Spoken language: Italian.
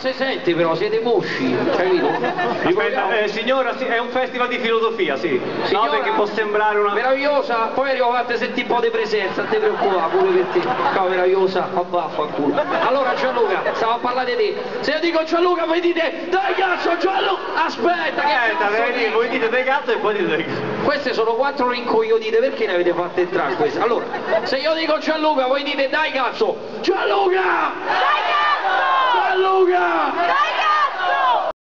si sente però, siete mosci, capito? Aspetta, eh, signora, sì, è un festival di filosofia, sì. Signora, no, perché può sembrare una... Meravigliosa, poi arrivo a sentire un po' di presenza, non ti preoccupare pure per te. Ciao meravigliosa, a vaffanculo. Allora Gianluca, stavo a parlare di te. Se io dico Gianluca voi dite, dai cazzo Gianluca, aspetta che Aspetta, cazzo voi dite dai cazzo e poi dite dai cazzo. Queste sono quattro rincoglionite, perché ne avete fatte entrare queste? Allora, se io dico Gianluca, voi dite dai cazzo! Gianluca!